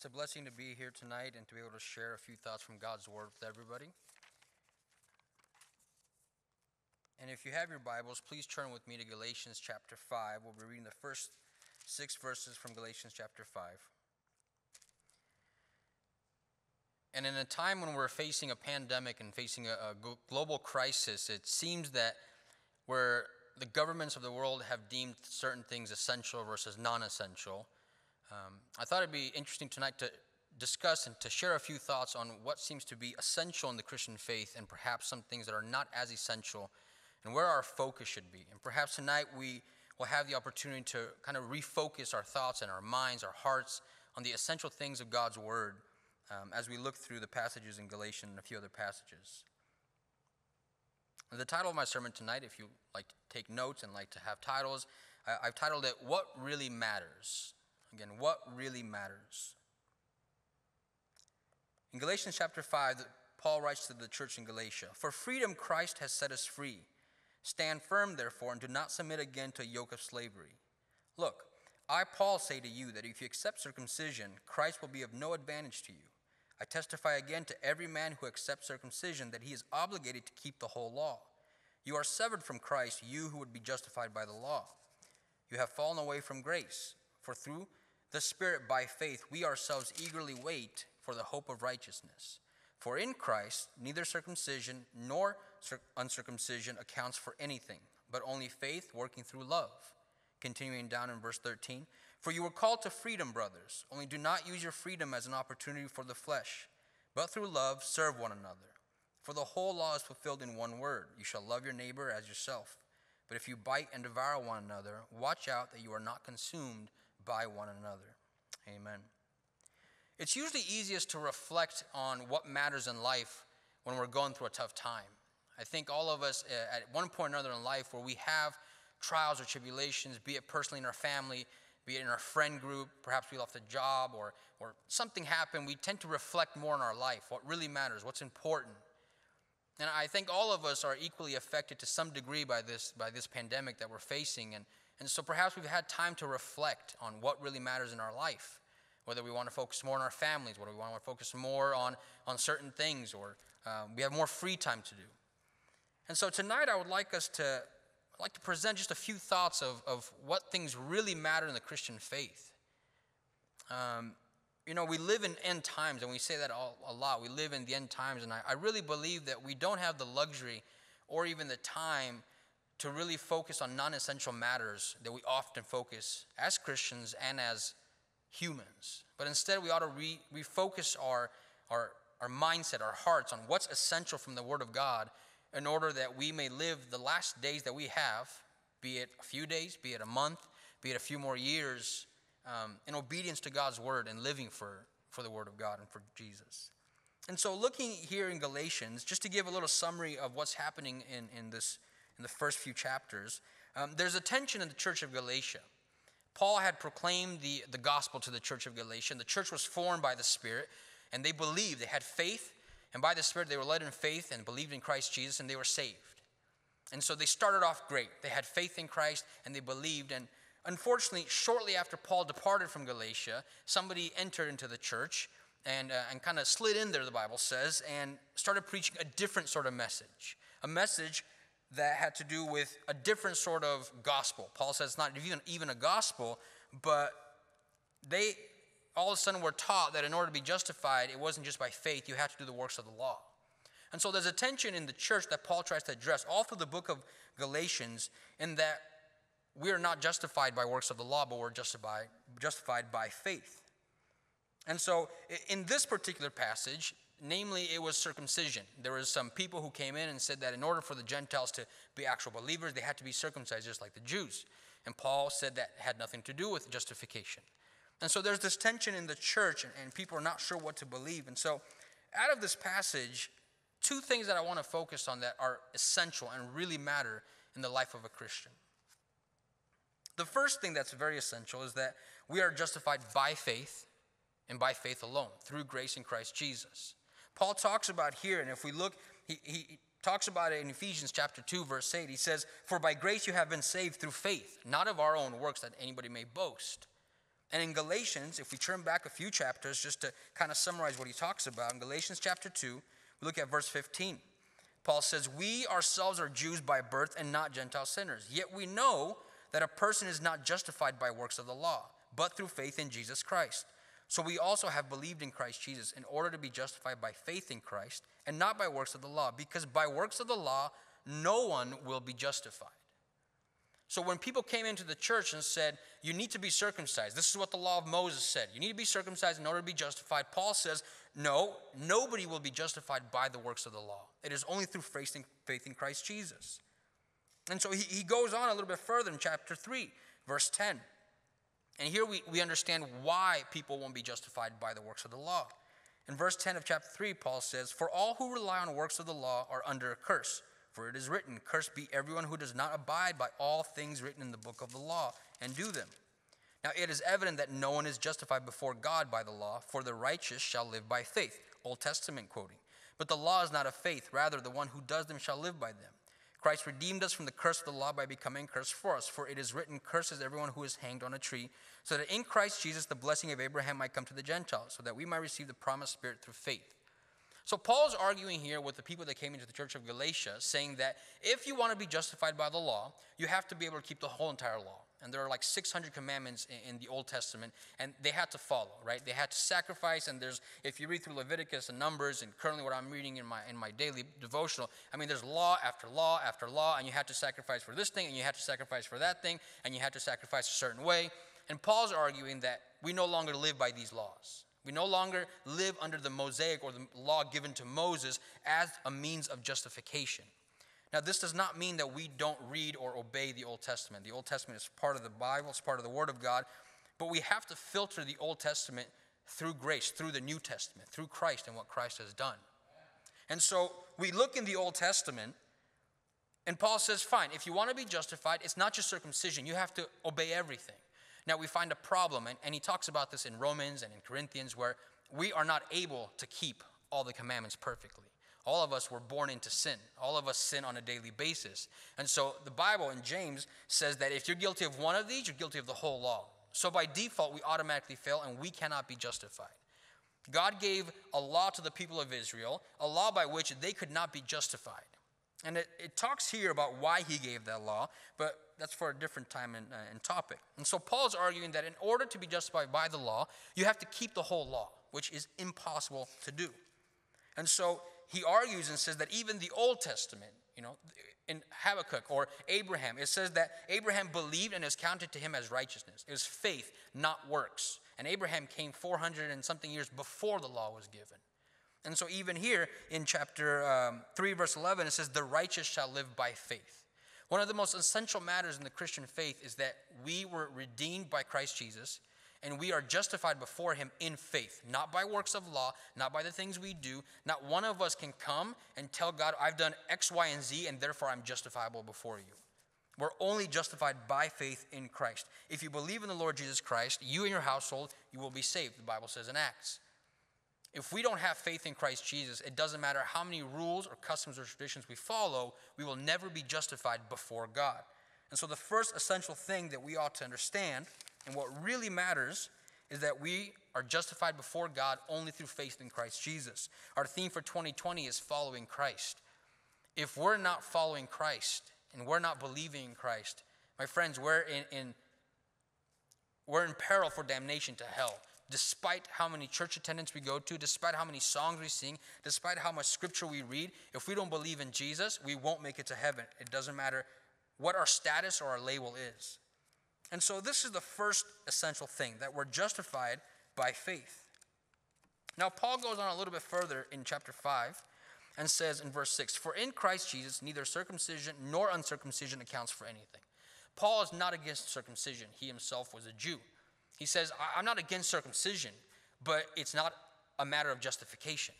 It's a blessing to be here tonight and to be able to share a few thoughts from God's Word with everybody. And if you have your Bibles, please turn with me to Galatians chapter 5. We'll be reading the first six verses from Galatians chapter 5. And in a time when we're facing a pandemic and facing a, a global crisis, it seems that where the governments of the world have deemed certain things essential versus non essential, um, I thought it'd be interesting tonight to discuss and to share a few thoughts on what seems to be essential in the Christian faith and perhaps some things that are not as essential and where our focus should be. And perhaps tonight we will have the opportunity to kind of refocus our thoughts and our minds, our hearts on the essential things of God's Word um, as we look through the passages in Galatians and a few other passages. The title of my sermon tonight, if you like to take notes and like to have titles, I've titled it What Really Matters. Again, what really matters? In Galatians chapter 5, Paul writes to the church in Galatia For freedom Christ has set us free. Stand firm, therefore, and do not submit again to a yoke of slavery. Look, I, Paul, say to you that if you accept circumcision, Christ will be of no advantage to you. I testify again to every man who accepts circumcision that he is obligated to keep the whole law. You are severed from Christ, you who would be justified by the law. You have fallen away from grace, for through the Spirit by faith, we ourselves eagerly wait for the hope of righteousness. For in Christ, neither circumcision nor uncircumcision accounts for anything, but only faith working through love. Continuing down in verse 13 For you were called to freedom, brothers, only do not use your freedom as an opportunity for the flesh, but through love serve one another. For the whole law is fulfilled in one word you shall love your neighbor as yourself. But if you bite and devour one another, watch out that you are not consumed by one another. Amen. It's usually easiest to reflect on what matters in life when we're going through a tough time. I think all of us uh, at one point or another in life where we have trials or tribulations, be it personally in our family, be it in our friend group, perhaps we lost a job or, or something happened, we tend to reflect more on our life, what really matters, what's important. And I think all of us are equally affected to some degree by this, by this pandemic that we're facing. And, and so perhaps we've had time to reflect on what really matters in our life, whether we want to focus more on our families, whether we want to focus more on, on certain things, or um, we have more free time to do. And so tonight I would like us to I'd like to present just a few thoughts of, of what things really matter in the Christian faith. Um, you know, we live in end times, and we say that all, a lot. We live in the end times, and I, I really believe that we don't have the luxury or even the time to really focus on non essential matters that we often focus as Christians and as humans. But instead, we ought to re- refocus our, our, our mindset, our hearts on what's essential from the Word of God in order that we may live the last days that we have, be it a few days, be it a month, be it a few more years, um, in obedience to God's Word and living for, for the Word of God and for Jesus. And so, looking here in Galatians, just to give a little summary of what's happening in, in this in the first few chapters, um, there's a tension in the church of Galatia. Paul had proclaimed the, the gospel to the church of Galatia, the church was formed by the Spirit, and they believed, they had faith, and by the Spirit they were led in faith and believed in Christ Jesus, and they were saved. And so they started off great. They had faith in Christ, and they believed. And unfortunately, shortly after Paul departed from Galatia, somebody entered into the church and, uh, and kind of slid in there, the Bible says, and started preaching a different sort of message. A message that had to do with a different sort of gospel. Paul says it's not even, even a gospel, but they all of a sudden were taught that in order to be justified, it wasn't just by faith, you had to do the works of the law. And so there's a tension in the church that Paul tries to address all through the book of Galatians in that we are not justified by works of the law, but we're justified, justified by faith. And so in this particular passage, namely it was circumcision. There was some people who came in and said that in order for the gentiles to be actual believers they had to be circumcised just like the jews. And paul said that had nothing to do with justification. And so there's this tension in the church and, and people are not sure what to believe. And so out of this passage two things that i want to focus on that are essential and really matter in the life of a christian. The first thing that's very essential is that we are justified by faith and by faith alone through grace in christ jesus Paul talks about here, and if we look, he, he talks about it in Ephesians chapter 2, verse 8. He says, For by grace you have been saved through faith, not of our own works that anybody may boast. And in Galatians, if we turn back a few chapters just to kind of summarize what he talks about, in Galatians chapter 2, we look at verse 15. Paul says, We ourselves are Jews by birth and not Gentile sinners. Yet we know that a person is not justified by works of the law, but through faith in Jesus Christ. So we also have believed in Christ Jesus in order to be justified by faith in Christ and not by works of the law, because by works of the law, no one will be justified. So when people came into the church and said, You need to be circumcised, this is what the law of Moses said. You need to be circumcised in order to be justified. Paul says, No, nobody will be justified by the works of the law. It is only through faith in, faith in Christ Jesus. And so he, he goes on a little bit further in chapter 3, verse 10. And here we, we understand why people won't be justified by the works of the law. In verse 10 of chapter 3, Paul says, For all who rely on works of the law are under a curse. For it is written, Cursed be everyone who does not abide by all things written in the book of the law and do them. Now it is evident that no one is justified before God by the law, for the righteous shall live by faith. Old Testament quoting. But the law is not of faith, rather, the one who does them shall live by them. Christ redeemed us from the curse of the law by becoming cursed for us. For it is written, Curses everyone who is hanged on a tree, so that in Christ Jesus the blessing of Abraham might come to the Gentiles, so that we might receive the promised Spirit through faith. So Paul's arguing here with the people that came into the church of Galatia, saying that if you want to be justified by the law, you have to be able to keep the whole entire law. And there are like 600 commandments in, the Old Testament, and they had to follow, right? They had to sacrifice. And there's, if you read through Leviticus and Numbers, and currently what I'm reading in my in my daily devotional, I mean, there's law after law after law, and you had to sacrifice for this thing, and you had to sacrifice for that thing, and you had to sacrifice a certain way. And Paul's arguing that we no longer live by these laws. We no longer live under the Mosaic or the law given to Moses as a means of justification. Now, this does not mean that we don't read or obey the Old Testament. The Old Testament is part of the Bible, it's part of the Word of God, but we have to filter the Old Testament through grace, through the New Testament, through Christ and what Christ has done. And so we look in the Old Testament, and Paul says, fine, if you want to be justified, it's not just circumcision, you have to obey everything. Now, we find a problem, and, and he talks about this in Romans and in Corinthians, where we are not able to keep all the commandments perfectly. All of us were born into sin. All of us sin on a daily basis. And so the Bible in James says that if you're guilty of one of these, you're guilty of the whole law. So by default, we automatically fail and we cannot be justified. God gave a law to the people of Israel, a law by which they could not be justified. And it, it talks here about why he gave that law, but that's for a different time and, uh, and topic. And so Paul's arguing that in order to be justified by the law, you have to keep the whole law, which is impossible to do. And so he argues and says that even the Old Testament, you know, in Habakkuk or Abraham, it says that Abraham believed and is counted to him as righteousness. It was faith, not works. And Abraham came 400 and something years before the law was given. And so, even here in chapter um, 3, verse 11, it says, The righteous shall live by faith. One of the most essential matters in the Christian faith is that we were redeemed by Christ Jesus and we are justified before him in faith, not by works of law, not by the things we do. Not one of us can come and tell God, I've done X, Y, and Z, and therefore I'm justifiable before you. We're only justified by faith in Christ. If you believe in the Lord Jesus Christ, you and your household, you will be saved, the Bible says in Acts. If we don't have faith in Christ Jesus, it doesn't matter how many rules or customs or traditions we follow, we will never be justified before God. And so, the first essential thing that we ought to understand and what really matters is that we are justified before God only through faith in Christ Jesus. Our theme for 2020 is following Christ. If we're not following Christ and we're not believing in Christ, my friends, we're in, in we're in peril for damnation to hell. Despite how many church attendance we go to, despite how many songs we sing, despite how much scripture we read, if we don't believe in Jesus, we won't make it to heaven. It doesn't matter what our status or our label is. And so, this is the first essential thing that we're justified by faith. Now, Paul goes on a little bit further in chapter 5 and says in verse 6 For in Christ Jesus, neither circumcision nor uncircumcision accounts for anything. Paul is not against circumcision, he himself was a Jew. He says, I'm not against circumcision, but it's not a matter of justification.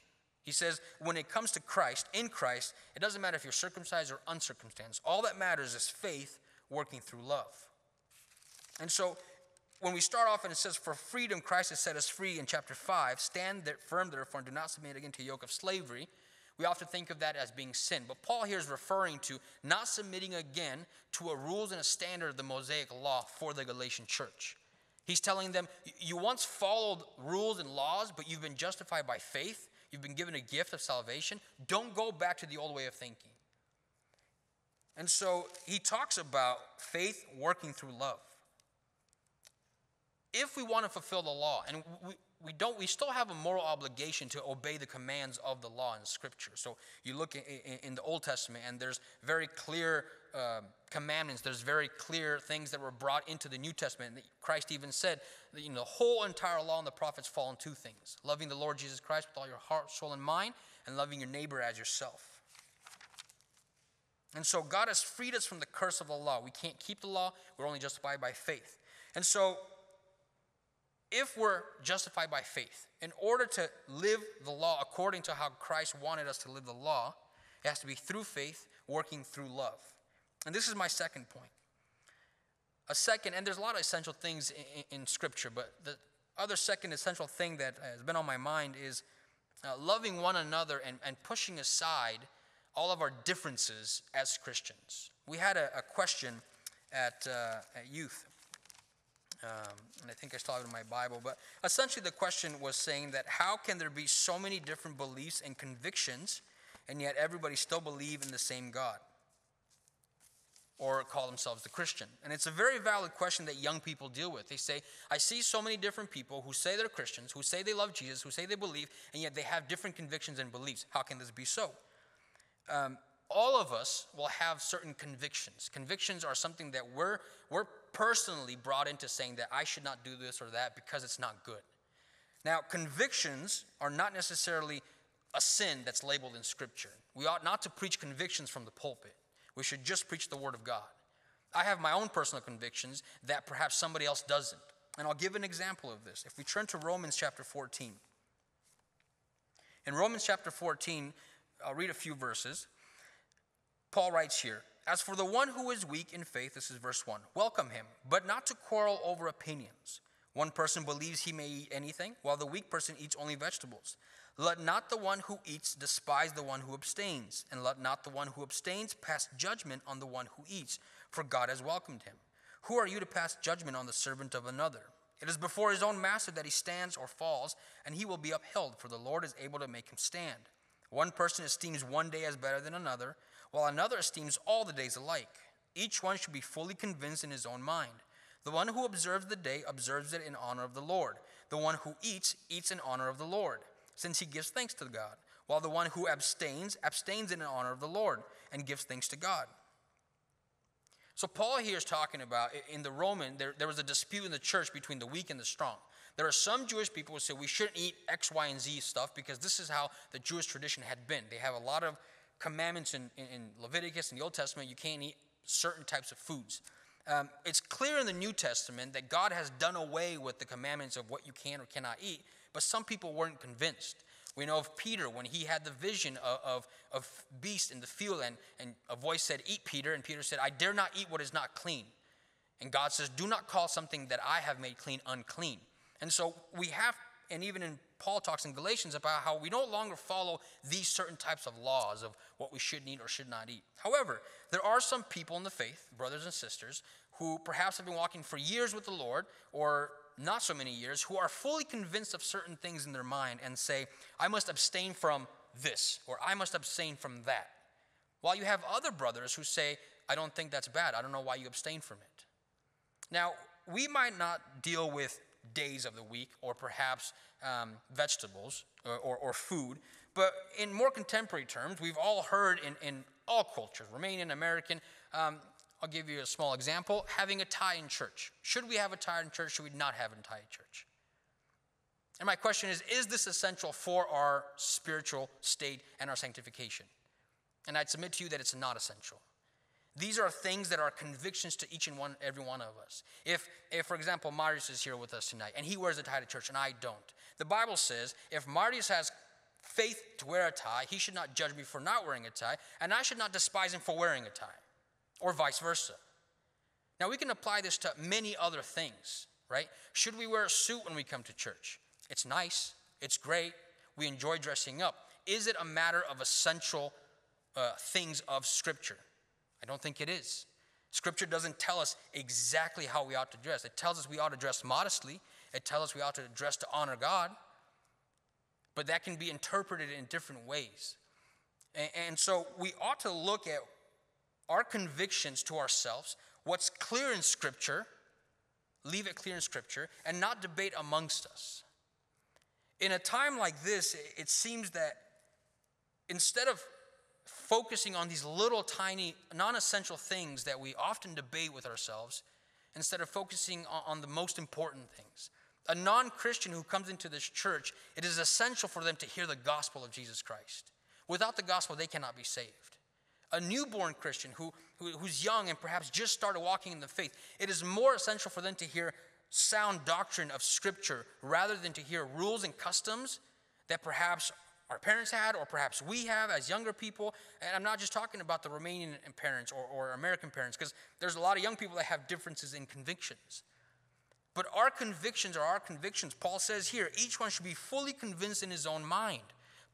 He says, when it comes to Christ, in Christ, it doesn't matter if you're circumcised or uncircumcised. All that matters is faith working through love. And so when we start off and it says, For freedom Christ has set us free in chapter 5, stand there, firm therefore and do not submit again to yoke of slavery. We often think of that as being sin. But Paul here is referring to not submitting again to a rules and a standard of the Mosaic law for the Galatian church. He's telling them, You once followed rules and laws, but you've been justified by faith. You've been given a gift of salvation. Don't go back to the old way of thinking. And so he talks about faith working through love. If we want to fulfill the law, and we, we don't we still have a moral obligation to obey the commands of the law in scripture so you look in, in, in the old testament and there's very clear uh, commandments there's very clear things that were brought into the new testament. Christ even said that, you know the whole entire law and the prophets fall in two things loving the lord jesus christ with all your heart soul and mind and loving your neighbor as yourself. And so god has freed us from the curse of the law. We can't keep the law. We're only justified by faith. And so if we're justified by faith, in order to live the law according to how Christ wanted us to live the law, it has to be through faith, working through love. And this is my second point. A second, and there's a lot of essential things in, in Scripture, but the other second essential thing that has been on my mind is uh, loving one another and, and pushing aside all of our differences as Christians. We had a, a question at, uh, at youth um, and I think I still have it in my Bible. But essentially, the question was saying that how can there be so many different beliefs and convictions, and yet everybody still believe in the same God? Or call themselves the Christian? And it's a very valid question that young people deal with. They say, I see so many different people who say they're Christians, who say they love Jesus, who say they believe, and yet they have different convictions and beliefs. How can this be so? Um, all of us will have certain convictions. Convictions are something that we're, we're personally brought into saying that I should not do this or that because it's not good. Now, convictions are not necessarily a sin that's labeled in Scripture. We ought not to preach convictions from the pulpit. We should just preach the Word of God. I have my own personal convictions that perhaps somebody else doesn't. And I'll give an example of this. If we turn to Romans chapter 14, in Romans chapter 14, I'll read a few verses. Paul writes here As for the one who is weak in faith, this is verse 1, welcome him, but not to quarrel over opinions. One person believes he may eat anything, while the weak person eats only vegetables. Let not the one who eats despise the one who abstains, and let not the one who abstains pass judgment on the one who eats, for God has welcomed him. Who are you to pass judgment on the servant of another? It is before his own master that he stands or falls, and he will be upheld, for the Lord is able to make him stand. One person esteems one day as better than another while another esteems all the days alike. Each one should be fully convinced in his own mind. The one who observes the day observes it in honor of the Lord. The one who eats, eats in honor of the Lord, since he gives thanks to God. While the one who abstains, abstains in honor of the Lord, and gives thanks to God. So, Paul here is talking about in the Roman, there, there was a dispute in the church between the weak and the strong. There are some Jewish people who say we shouldn't eat X, Y, and Z stuff because this is how the Jewish tradition had been. They have a lot of commandments in, in, Leviticus and the Old Testament, you can't eat certain types of foods. Um, it's clear in the New Testament that God has done away with the commandments of what you can or cannot eat, but some people weren't convinced. We know of Peter when he had the vision of, of, of beast in the field, and, and a voice said, Eat, Peter. And Peter said, I dare not eat what is not clean. And God says, Do not call something that I have made clean unclean. And so we have, and even in Paul talks in Galatians about how we no longer follow these certain types of laws of what we should eat or should not eat. However, there are some people in the faith, brothers and sisters, who perhaps have been walking for years with the Lord or not so many years, who are fully convinced of certain things in their mind and say, I must abstain from this or I must abstain from that. While you have other brothers who say, I don't think that's bad. I don't know why you abstain from it. Now, we might not deal with days of the week or perhaps um, vegetables or, or, or, food. But in more contemporary terms, we've all heard in, in all cultures, Romanian, American, um, I'll give you a small example having a tie in church. Should we have a tie in church? Should we not have a tie in church? And my question is Is this essential for our spiritual state and our sanctification? And I'd submit to you that it's not essential. These are things that are convictions to each and one, every one of us. If, if for example, Marius is here with us tonight and he wears a tie to church and I don't, the Bible says if Marius has faith to wear a tie, he should not judge me for not wearing a tie, and I should not despise him for wearing a tie, or vice versa. Now, we can apply this to many other things, right? Should we wear a suit when we come to church? It's nice, it's great, we enjoy dressing up. Is it a matter of essential uh, things of Scripture? I don't think it is. Scripture doesn't tell us exactly how we ought to dress. It tells us we ought to dress modestly, it tells us we ought to dress to honor God, but that can be interpreted in different ways. And, and so we ought to look at our convictions to ourselves, what's clear in Scripture, leave it clear in Scripture, and not debate amongst us. In a time like this, it seems that instead of focusing on these little tiny non essential things that we often debate with ourselves, instead of focusing on the most important things, a non Christian who comes into this church, it is essential for them to hear the gospel of Jesus Christ. Without the gospel, they cannot be saved. A newborn Christian who, who, who's young and perhaps just started walking in the faith, it is more essential for them to hear sound doctrine of Scripture rather than to hear rules and customs that perhaps our parents had or perhaps we have as younger people. And I'm not just talking about the Romanian parents or, or American parents because there's a lot of young people that have differences in convictions. But our convictions are our convictions. Paul says here, each one should be fully convinced in his own mind.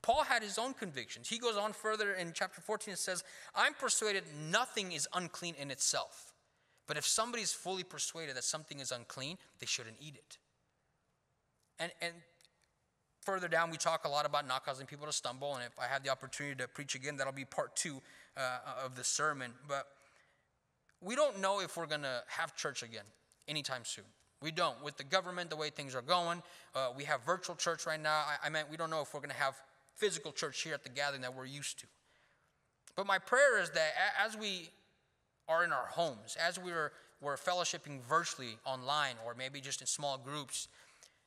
Paul had his own convictions. He goes on further in chapter 14 and says, I'm persuaded nothing is unclean in itself. But if somebody is fully persuaded that something is unclean, they shouldn't eat it. And, and further down, we talk a lot about not causing people to stumble. And if I have the opportunity to preach again, that'll be part two uh, of the sermon. But we don't know if we're going to have church again anytime soon. We don't. With the government, the way things are going, uh, we have virtual church right now. I, I meant we don't know if we're going to have physical church here at the gathering that we're used to. But my prayer is that as we are in our homes, as we're, we're fellowshipping virtually online or maybe just in small groups,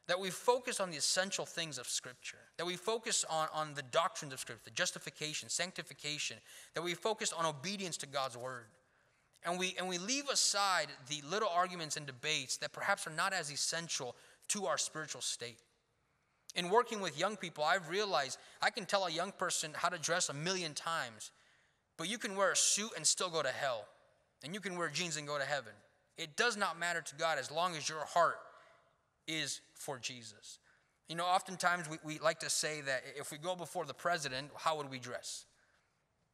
that we focus on the essential things of Scripture, that we focus on, on the doctrines of Scripture, justification, sanctification, that we focus on obedience to God's Word. And we, and we leave aside the little arguments and debates that perhaps are not as essential to our spiritual state. In working with young people, I've realized I can tell a young person how to dress a million times, but you can wear a suit and still go to hell, and you can wear jeans and go to heaven. It does not matter to God as long as your heart is for Jesus. You know, oftentimes we, we like to say that if we go before the president, how would we dress?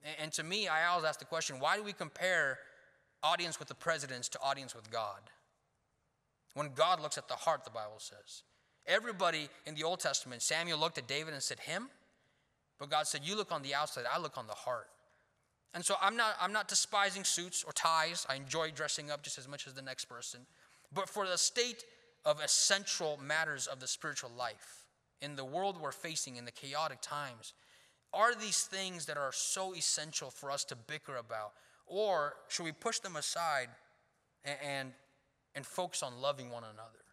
And, and to me, I always ask the question why do we compare audience with the presidents to audience with God? When God looks at the heart, the Bible says. Everybody in the Old Testament, Samuel looked at David and said, Him? But God said, You look on the outside, I look on the heart. And so I'm not, I'm not despising suits or ties. I enjoy dressing up just as much as the next person. But for the state of essential matters of the spiritual life, in the world we're facing, in the chaotic times, are these things that are so essential for us to bicker about? Or should we push them aside and, and, and focus on loving one another?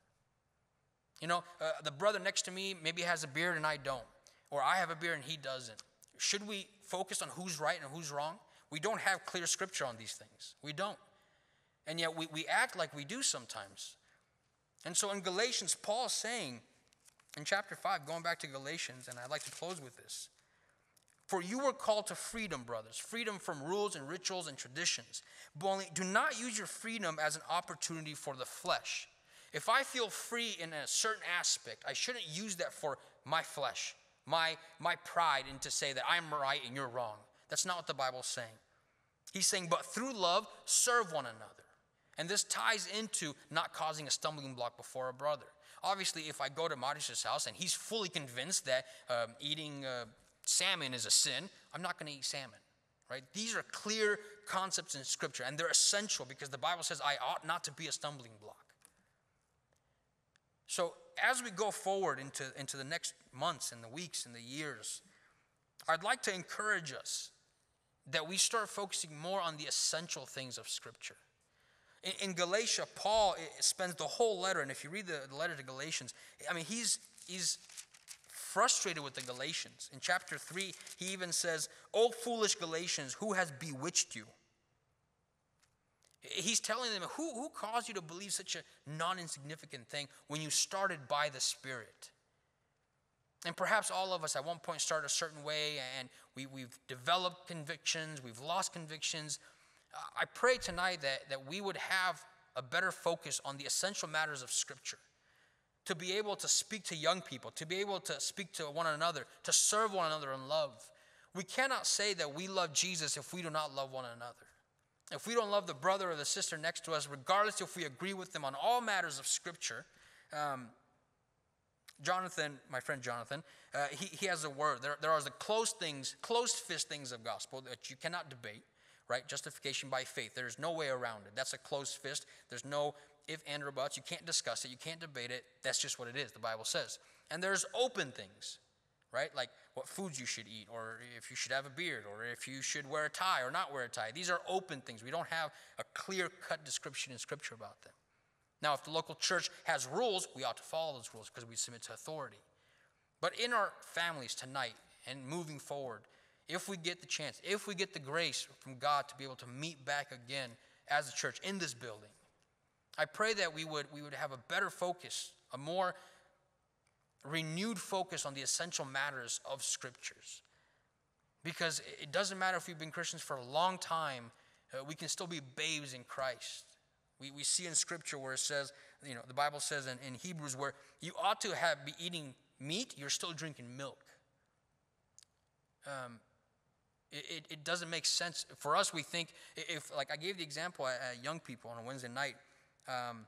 You know, uh, the brother next to me maybe has a beard and I don't, or I have a beard and he doesn't. Should we focus on who's right and who's wrong? We don't have clear scripture on these things. We don't. And yet we, we act like we do sometimes. And so in Galatians, Paul's saying in chapter 5, going back to Galatians, and I'd like to close with this. For you were called to freedom, brothers, freedom from rules and rituals and traditions. But only do not use your freedom as an opportunity for the flesh if I feel free in a certain aspect, I shouldn't use that for my flesh, my, my pride, and to say that I'm right and you're wrong. That's not what the Bible's saying. He's saying, but through love, serve one another. And this ties into not causing a stumbling block before a brother. Obviously, if I go to Marius' house and he's fully convinced that um, eating uh, salmon is a sin, I'm not going to eat salmon. Right? These are clear concepts in Scripture, and they're essential because the Bible says I ought not to be a stumbling block. So, as we go forward into, into the next months and the weeks and the years, I'd like to encourage us that we start focusing more on the essential things of Scripture. In, in Galatia, Paul spends the whole letter, and if you read the, the letter to Galatians, I mean, he's, he's frustrated with the Galatians. In chapter 3, he even says, O foolish Galatians, who has bewitched you? He's telling them, who, who caused you to believe such a non insignificant thing when you started by the Spirit? And perhaps all of us at one point start a certain way and we, we've developed convictions, we've lost convictions. I pray tonight that, that we would have a better focus on the essential matters of Scripture. To be able to speak to young people, to be able to speak to one another, to serve one another in love. We cannot say that we love Jesus if we do not love one another. if we don't love the brother or the sister next to us, regardless if we agree with them on all matters of Scripture, um, Jonathan, my friend Jonathan, uh, he, he has a word. There, there are the close things, close fist things of gospel that you cannot debate, right? Justification by faith. There's no way around it. That's a closed fist. There's no if and or buts. You can't discuss it. You can't debate it. That's just what it is, the Bible says. And there's open things, right? Like what foods you should eat, or if you should have a beard, or if you should wear a tie or not wear a tie. These are open things. We don't have a clear cut description in Scripture about them. Now, if the local church has rules, we ought to follow those rules because we submit to authority. But in our families tonight and moving forward, if we get the chance, if we get the grace from God to be able to meet back again as a church in this building, I pray that we would, we would have a better focus, a more renewed focus on the essential matters of scriptures. Because it doesn't matter if we've been Christians for a long time, uh, we can still be babes in Christ. We, we see in scripture where it says, you know, the Bible says in, in Hebrews where you ought to have be eating meat, you're still drinking milk. Um, it, it, doesn't make sense. For us, we think, if, like I gave the example at, young people on a Wednesday night, um,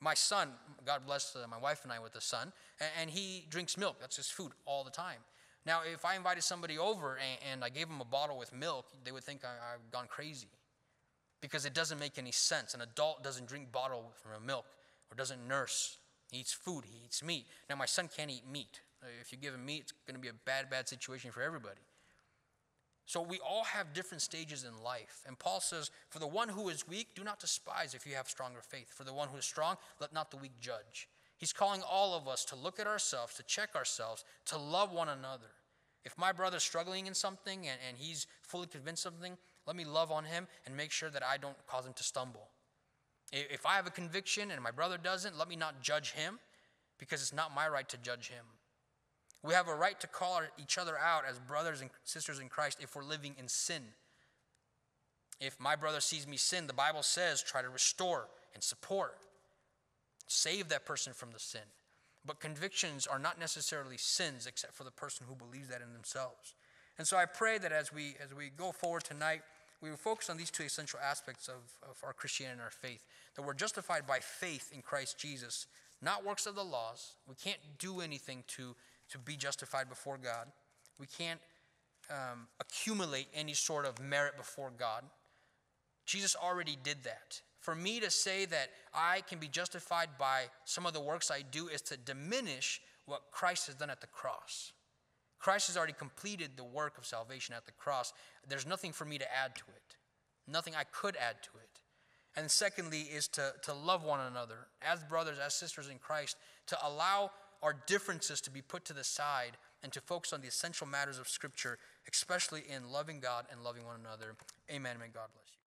my son, God bless uh, my wife and I with a son, and, and, he drinks milk. That's his food all the time. Now, if I invited somebody over and, and I gave them a bottle with milk, they would think I, I've gone crazy because it doesn't make any sense. An adult doesn't drink bottle from milk or doesn't nurse. He eats food, he eats meat. Now, my son can't eat meat. If you give him meat, it's going to be a bad, bad situation for everybody. So we all have different stages in life. And Paul says, For the one who is weak, do not despise if you have stronger faith. For the one who is strong, let not the weak judge. He's calling all of us to look at ourselves, to check ourselves, to love one another. If my brother's struggling in something and, and he's fully convinced of something, let me love on him and make sure that I don't cause him to stumble. If I have a conviction and my brother doesn't, let me not judge him because it's not my right to judge him. We have a right to call each other out as brothers and sisters in Christ if we're living in sin. If my brother sees me sin, the Bible says try to restore and support, save that person from the sin. But convictions are not necessarily sins except for the person who believes that in themselves. And so I pray that as we as we go forward tonight, we will focus on these two essential aspects of, of our Christianity and our faith. That we're justified by faith in Christ Jesus, not works of the laws. We can't do anything to to be justified before God. We can't um, accumulate any sort of merit before God. Jesus already did that. For me to say that I can be justified by some of the works I do is to diminish what Christ has done at the cross. Christ has already completed the work of salvation at the cross. There's nothing for me to add to it, nothing I could add to it. And secondly, is to, to love one another as brothers, as sisters in Christ, to allow our differences to be put to the side and to focus on the essential matters of Scripture, especially in loving God and loving one another. Amen. May God bless you.